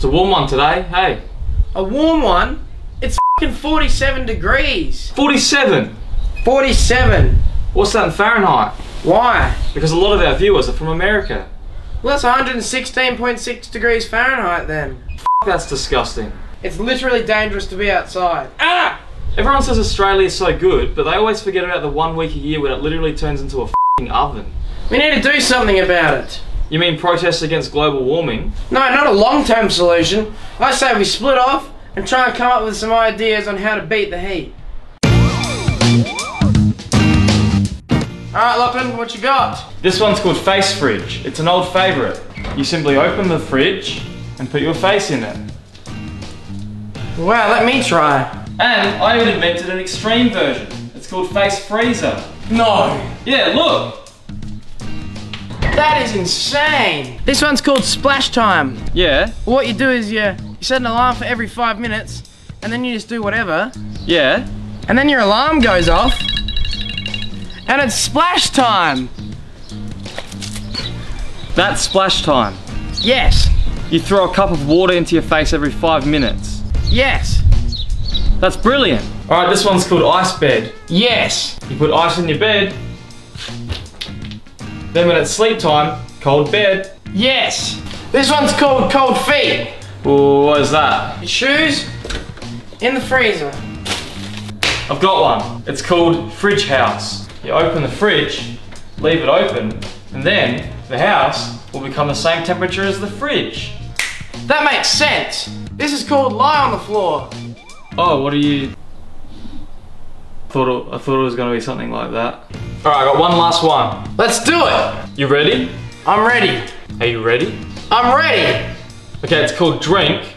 It's a warm one today. Hey, A warm one? It's fucking 47 degrees. 47. 47. What's that in Fahrenheit? Why? Because a lot of our viewers are from America. Well, that's 116.6 degrees Fahrenheit then. That's disgusting. It's literally dangerous to be outside. Ah! Everyone says Australia is so good, but they always forget about the one week a year when it literally turns into a fing oven. We need to do something about it. You mean protests against global warming? No, not a long-term solution. I say we split off and try and come up with some ideas on how to beat the heat. Alright, Lachlan, what you got? This one's called Face Fridge. It's an old favourite. You simply open the fridge and put your face in it. Wow, let me try. And I even invented an extreme version. It's called Face Freezer. No. Yeah, look! That is insane. This one's called Splash Time. Yeah, What you do is you, you set an alarm for every five minutes, and then you just do whatever, yeah. and then your alarm goes off, and it's splash time. That's splash time. Yes, You throw a cup of water into your face every five minutes. yes, That's brilliant. Alright, this one's called Ice Bed. yes. You put ice in your bed. Then when it's sleep time, cold bed. Yes. This one's called cold feet. What is that? Your shoes in the freezer. I've got one. It's called Fridge House. You open the fridge, leave it open, and then the house will become the same temperature as the fridge. That makes sense. This is called lie on the floor. Oh, what are you? Thought it, I thought it was going to be something like that. All right, I got one last one. Let's do it. You ready? I'm ready. Are you ready? I'm ready. Okay, it's called drink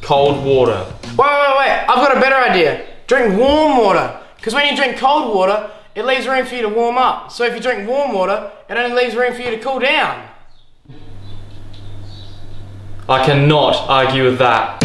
cold water. Wait, wait, wait. I've got a better idea. Drink warm water. Because when you drink cold water, it leaves room for you to warm up. So if you drink warm water, it only leaves room for you to cool down. I cannot argue with that.